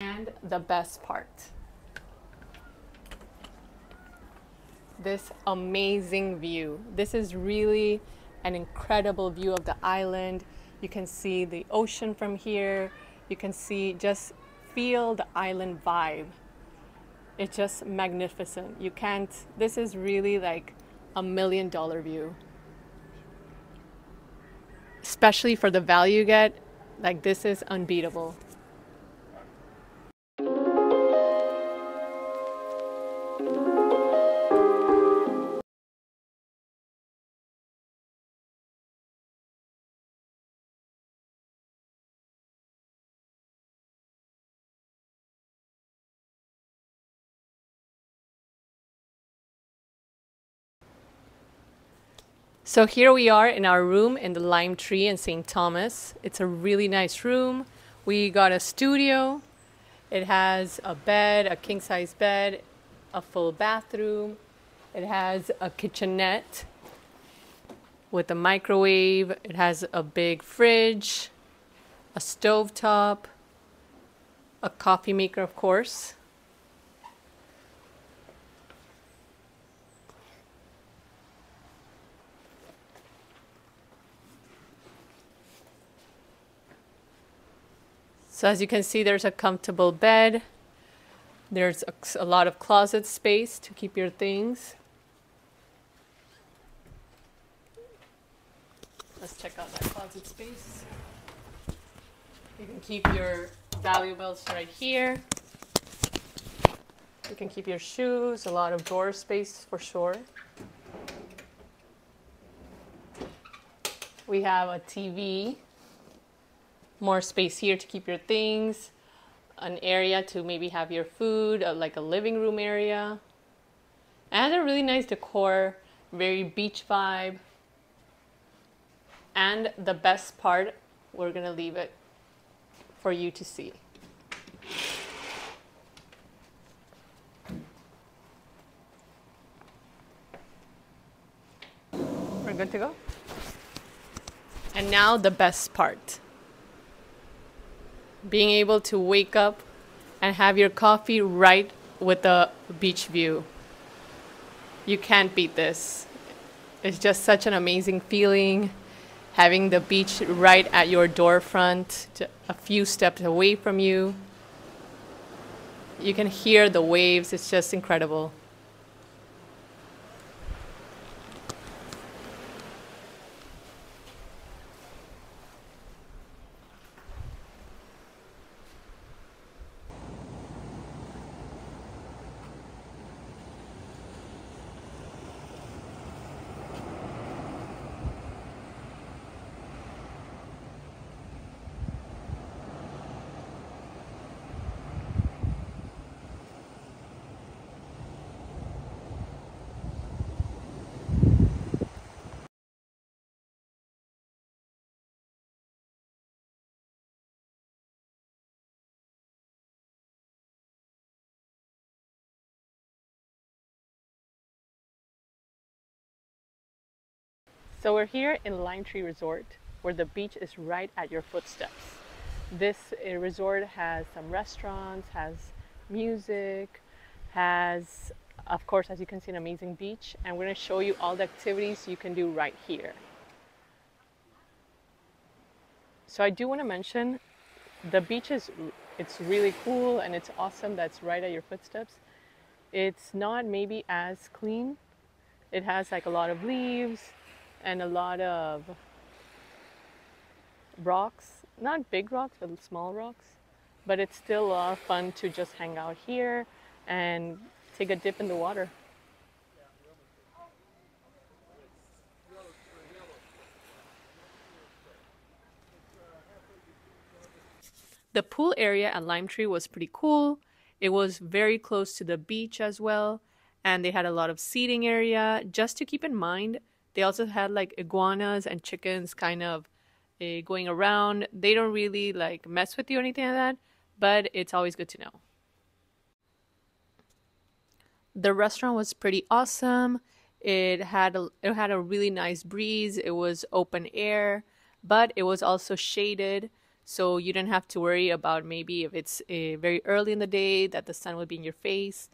And the best part this amazing view. This is really an incredible view of the island. You can see the ocean from here. You can see, just feel the island vibe. It's just magnificent. You can't, this is really like a million dollar view. Especially for the value you get, like this is unbeatable. So here we are in our room in the Limetree in St. Thomas. It's a really nice room. We got a studio. It has a bed, a king size bed, a full bathroom. It has a kitchenette with a microwave. It has a big fridge, a stove top, a coffee maker, of course. So as you can see, there's a comfortable bed. There's a, a lot of closet space to keep your things. Let's check out that closet space. You can keep your valuables right here. You can keep your shoes, a lot of drawer space for sure. We have a TV more space here to keep your things, an area to maybe have your food, uh, like a living room area. And a really nice decor, very beach vibe. And the best part, we're gonna leave it for you to see. We're good to go? And now the best part being able to wake up and have your coffee right with the beach view. You can't beat this. It's just such an amazing feeling having the beach right at your door front, a few steps away from you. You can hear the waves, it's just incredible. So we're here in Limetree Resort where the beach is right at your footsteps. This uh, resort has some restaurants, has music, has of course as you can see an amazing beach and we're to show you all the activities you can do right here. So I do want to mention the beach is it's really cool and it's awesome that's right at your footsteps. It's not maybe as clean. It has like a lot of leaves, and a lot of rocks, not big rocks, but small rocks. But it's still a lot of fun to just hang out here and take a dip in the water. The pool area at Limetree was pretty cool. It was very close to the beach as well, and they had a lot of seating area. Just to keep in mind, they also had like iguanas and chickens kind of uh, going around. They don't really like mess with you or anything like that, but it's always good to know. The restaurant was pretty awesome. It had a, it had a really nice breeze. It was open air, but it was also shaded. so you don't have to worry about maybe if it's uh, very early in the day that the sun will be in your face.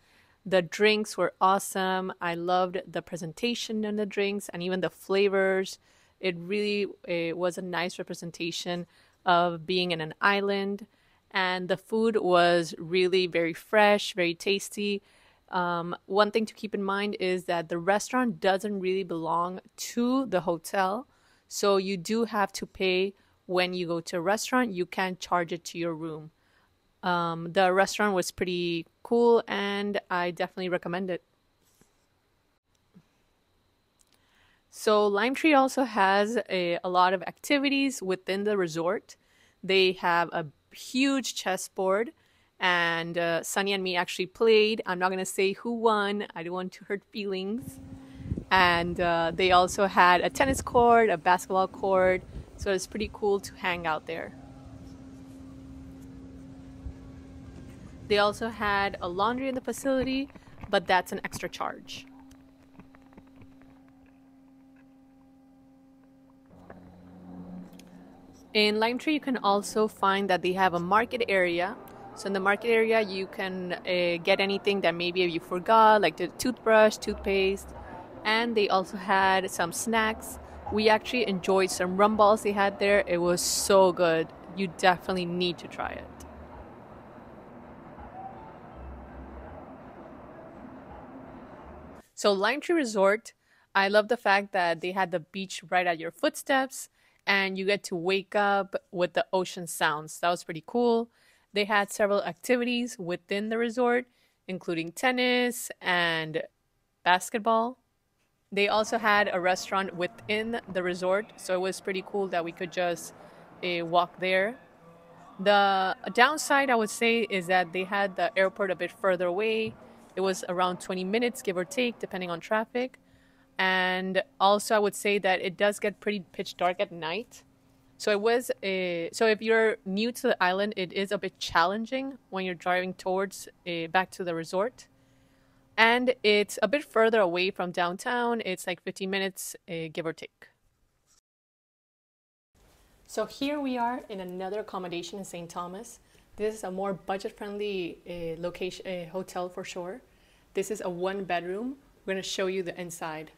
The drinks were awesome. I loved the presentation and the drinks and even the flavors. It really it was a nice representation of being in an island. And the food was really very fresh, very tasty. Um, one thing to keep in mind is that the restaurant doesn't really belong to the hotel. So you do have to pay when you go to a restaurant. You can't charge it to your room. Um, the restaurant was pretty cool and I definitely recommend it. So Limetree also has a, a lot of activities within the resort. They have a huge chessboard and uh, Sunny and me actually played. I'm not gonna say who won. I don't want to hurt feelings. And uh, they also had a tennis court, a basketball court, so it's pretty cool to hang out there. They also had a laundry in the facility, but that's an extra charge. In Limetree, you can also find that they have a market area. So in the market area, you can uh, get anything that maybe you forgot, like the toothbrush, toothpaste, and they also had some snacks. We actually enjoyed some rum balls they had there. It was so good. You definitely need to try it. So Limetree Resort, I love the fact that they had the beach right at your footsteps and you get to wake up with the ocean sounds. That was pretty cool. They had several activities within the resort, including tennis and basketball. They also had a restaurant within the resort, so it was pretty cool that we could just uh, walk there. The downside, I would say, is that they had the airport a bit further away, it was around 20 minutes, give or take, depending on traffic. And also, I would say that it does get pretty pitch dark at night. So it was a, so if you're new to the island, it is a bit challenging when you're driving towards a, back to the resort. And it's a bit further away from downtown. It's like 15 minutes, uh, give or take. So here we are in another accommodation in St. Thomas. This is a more budget-friendly uh, location uh, hotel for sure. This is a one bedroom. We're going to show you the inside.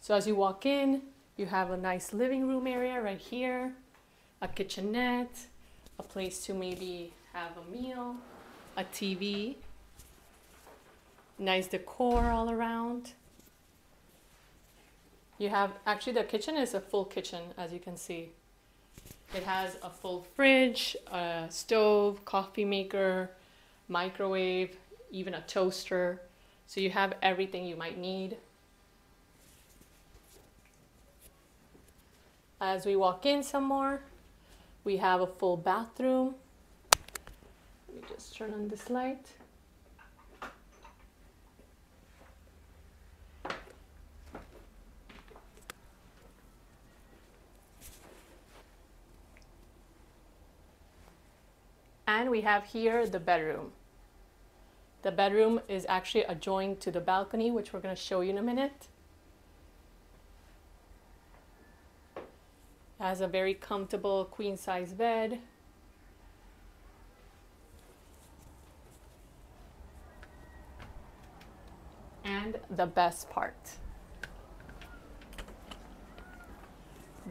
So as you walk in, you have a nice living room area right here, a kitchenette, a place to maybe have a meal, a TV, nice decor all around. You have, actually the kitchen is a full kitchen as you can see. It has a full fridge, a stove, coffee maker, microwave, even a toaster. So you have everything you might need. As we walk in some more, we have a full bathroom. Let me just turn on this light. And we have here the bedroom. The bedroom is actually adjoined to the balcony, which we're going to show you in a minute. It has a very comfortable queen size bed. And the best part.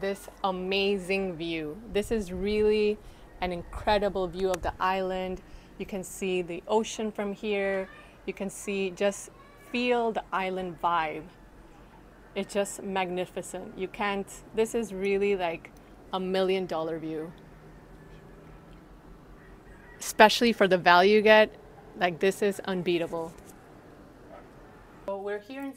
This amazing view. This is really an incredible view of the island. You can see the ocean from here. You can see, just feel the island vibe. It's just magnificent. You can't, this is really like a million dollar view. Especially for the value you get, like this is unbeatable. So we're here in,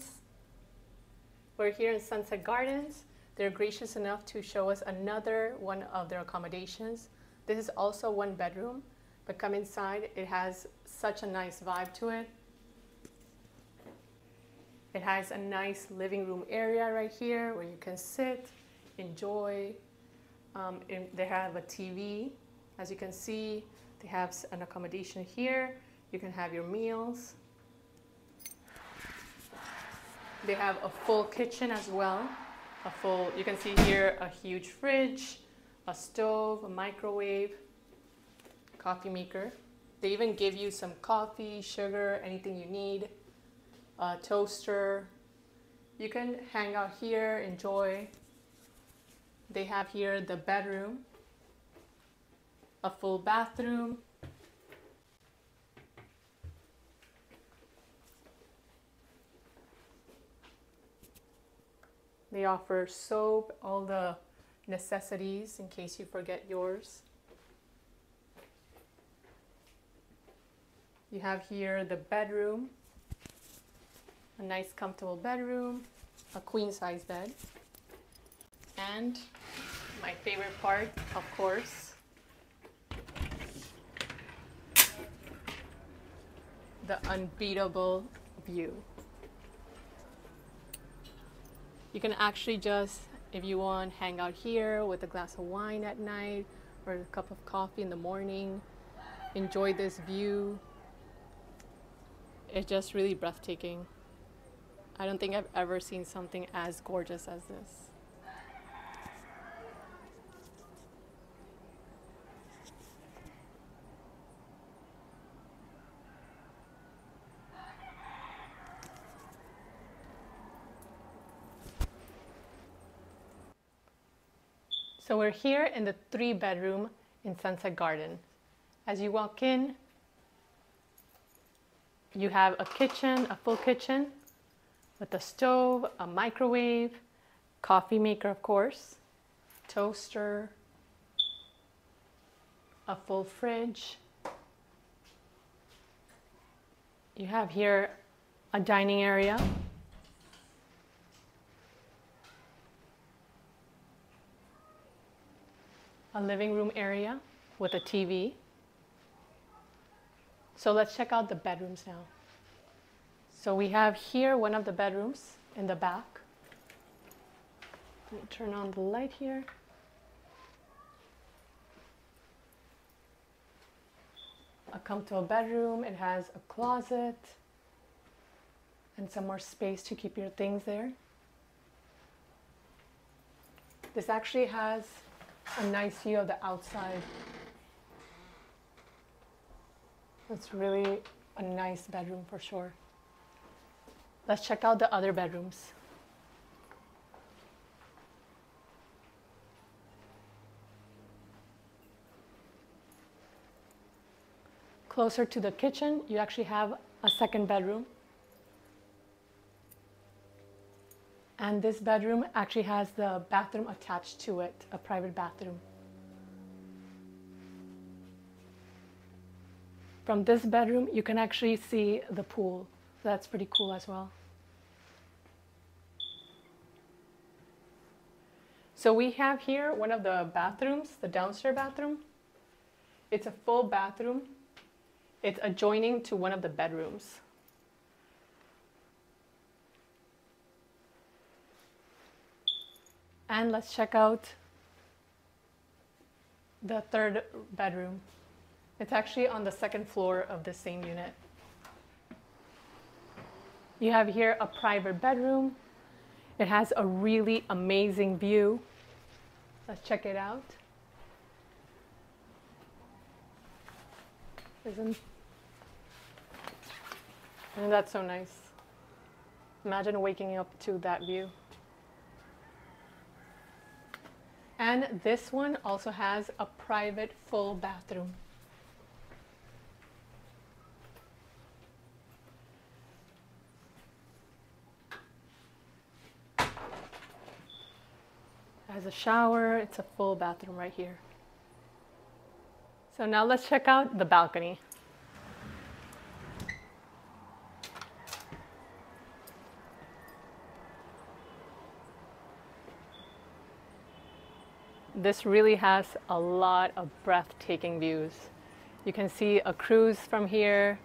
we're here in Sunset Gardens. They're gracious enough to show us another one of their accommodations. This is also one bedroom, but come inside, it has such a nice vibe to it. It has a nice living room area right here where you can sit, enjoy. Um, they have a TV. As you can see, they have an accommodation here. You can have your meals. They have a full kitchen as well. A full, you can see here a huge fridge, a stove, a microwave, coffee maker. They even give you some coffee, sugar, anything you need, a toaster. You can hang out here, enjoy. They have here the bedroom, a full bathroom, They offer soap, all the necessities in case you forget yours. You have here the bedroom, a nice comfortable bedroom, a queen size bed, and my favorite part, of course, the unbeatable view. You can actually just, if you want, hang out here with a glass of wine at night or a cup of coffee in the morning. Enjoy this view. It's just really breathtaking. I don't think I've ever seen something as gorgeous as this. So we're here in the three bedroom in Sunset Garden. As you walk in, you have a kitchen, a full kitchen with a stove, a microwave, coffee maker, of course, toaster, a full fridge. You have here a dining area a living room area with a TV. So let's check out the bedrooms now. So we have here one of the bedrooms in the back. Let me turn on the light here. A comfortable bedroom. It has a closet and some more space to keep your things there. This actually has a nice view of the outside. It's really a nice bedroom for sure. Let's check out the other bedrooms. Closer to the kitchen, you actually have a second bedroom. And this bedroom actually has the bathroom attached to it, a private bathroom. From this bedroom, you can actually see the pool. So that's pretty cool as well. So we have here one of the bathrooms, the downstairs bathroom. It's a full bathroom. It's adjoining to one of the bedrooms. And let's check out the third bedroom. It's actually on the second floor of the same unit. You have here a private bedroom. It has a really amazing view. Let's check it out. Isn't, that so nice? Imagine waking up to that view. And this one also has a private full bathroom. Has a shower, it's a full bathroom right here. So now let's check out the balcony. This really has a lot of breathtaking views. You can see a cruise from here.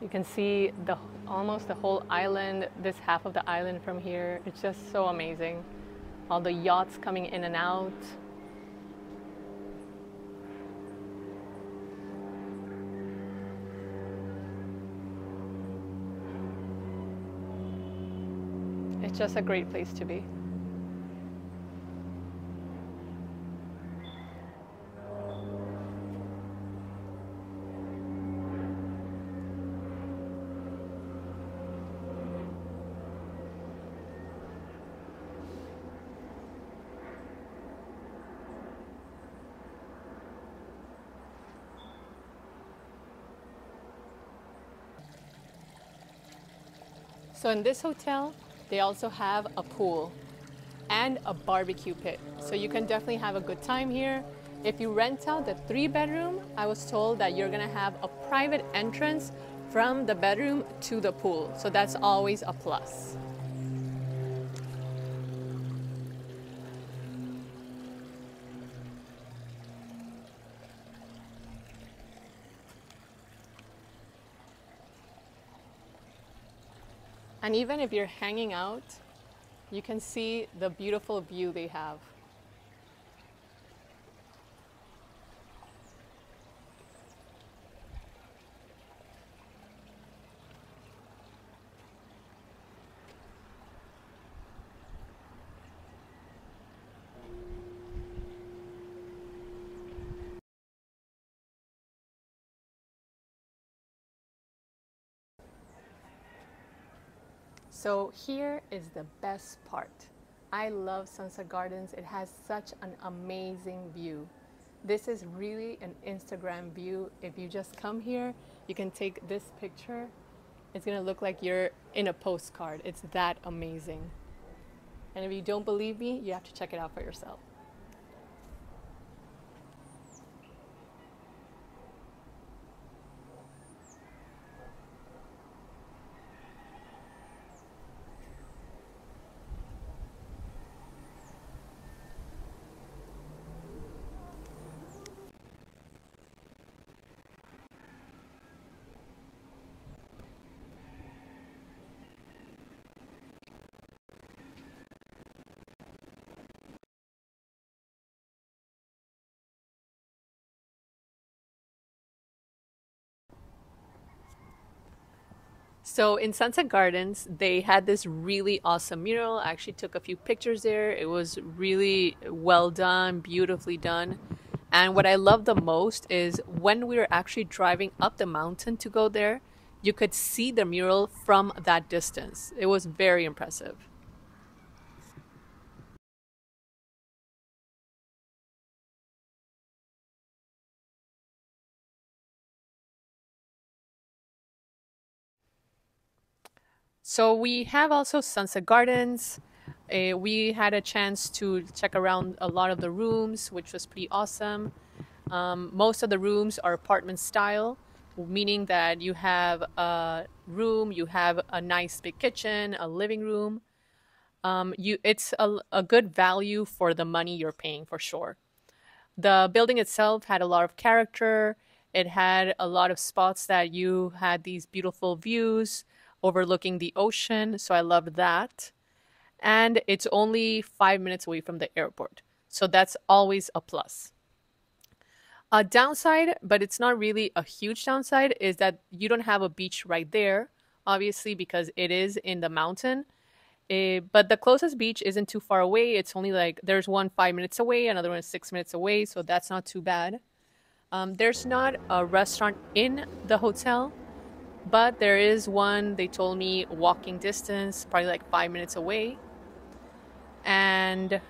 You can see the almost the whole island, this half of the island from here. It's just so amazing. All the yachts coming in and out. It's just a great place to be. So in this hotel, they also have a pool and a barbecue pit. So you can definitely have a good time here. If you rent out the three bedroom, I was told that you're gonna have a private entrance from the bedroom to the pool. So that's always a plus. And even if you're hanging out, you can see the beautiful view they have. So here is the best part. I love Sunset Gardens. It has such an amazing view. This is really an Instagram view. If you just come here, you can take this picture. It's gonna look like you're in a postcard. It's that amazing. And if you don't believe me, you have to check it out for yourself. So in Sunset Gardens, they had this really awesome mural. I actually took a few pictures there. It was really well done, beautifully done. And what I love the most is when we were actually driving up the mountain to go there, you could see the mural from that distance. It was very impressive. So we have also Sunset Gardens. Uh, we had a chance to check around a lot of the rooms, which was pretty awesome. Um, most of the rooms are apartment style, meaning that you have a room, you have a nice big kitchen, a living room. Um, you, it's a, a good value for the money you're paying for sure. The building itself had a lot of character. It had a lot of spots that you had these beautiful views overlooking the ocean. So I loved that. And it's only five minutes away from the airport. So that's always a plus. A downside, but it's not really a huge downside, is that you don't have a beach right there, obviously, because it is in the mountain. Uh, but the closest beach isn't too far away. It's only like there's one five minutes away, another one is six minutes away, so that's not too bad. Um, there's not a restaurant in the hotel, but there is one, they told me, walking distance, probably like five minutes away. And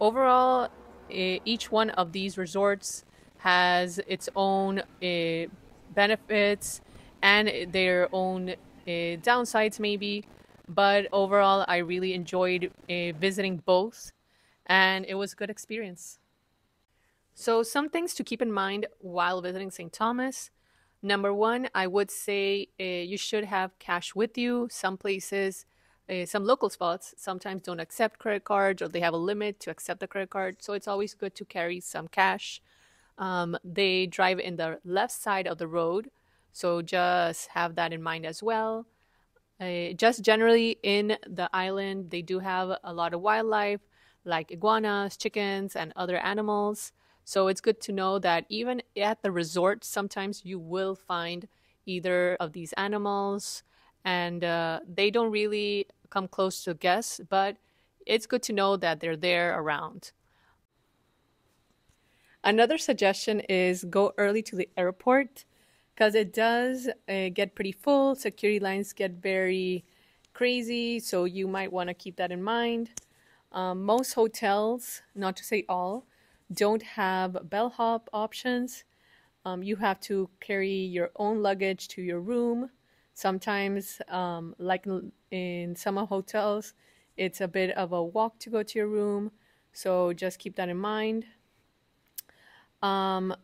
overall, each one of these resorts has its own uh, benefits and their own uh, downsides, maybe. But overall, I really enjoyed uh, visiting both, and it was a good experience. So, some things to keep in mind while visiting St. Thomas Number one, I would say uh, you should have cash with you. Some places, uh, some local spots sometimes don't accept credit cards or they have a limit to accept the credit card. So it's always good to carry some cash. Um, they drive in the left side of the road. So just have that in mind as well. Uh, just generally in the island, they do have a lot of wildlife like iguanas, chickens, and other animals. So it's good to know that even at the resort, sometimes you will find either of these animals, and uh, they don't really come close to guests, but it's good to know that they're there around. Another suggestion is go early to the airport because it does uh, get pretty full. Security lines get very crazy, so you might want to keep that in mind. Um, most hotels, not to say all, don't have bellhop options. Um, you have to carry your own luggage to your room. Sometimes, um, like in- some hotels, it's a bit of a walk to go to your room. So just keep that in mind. Um,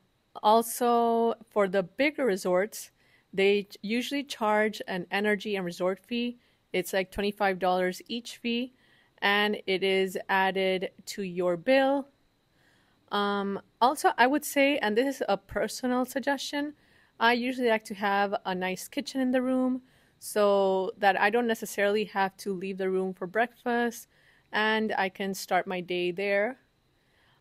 also, for the bigger resorts, they usually charge an energy and resort fee. It's like $25 each fee, and it is added to your bill. Um, also, I would say, and this is a personal suggestion, I usually like to have a nice kitchen in the room so that I don't necessarily have to leave the room for breakfast and I can start my day there.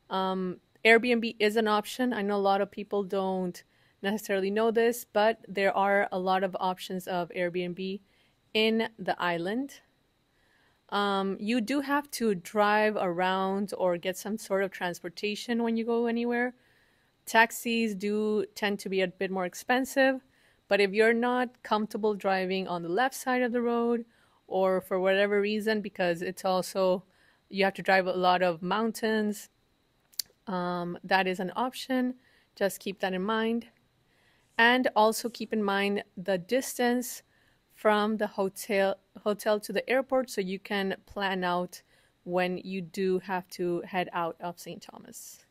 Um, Airbnb is an option. I know a lot of people don't necessarily know this, but there are a lot of options of Airbnb in the island. Um, you do have to drive around or get some sort of transportation when you go anywhere. Taxis do tend to be a bit more expensive, but if you're not comfortable driving on the left side of the road or for whatever reason, because it's also you have to drive a lot of mountains, um, that is an option. Just keep that in mind. And also keep in mind the distance from the hotel hotel to the airport so you can plan out when you do have to head out of St. Thomas.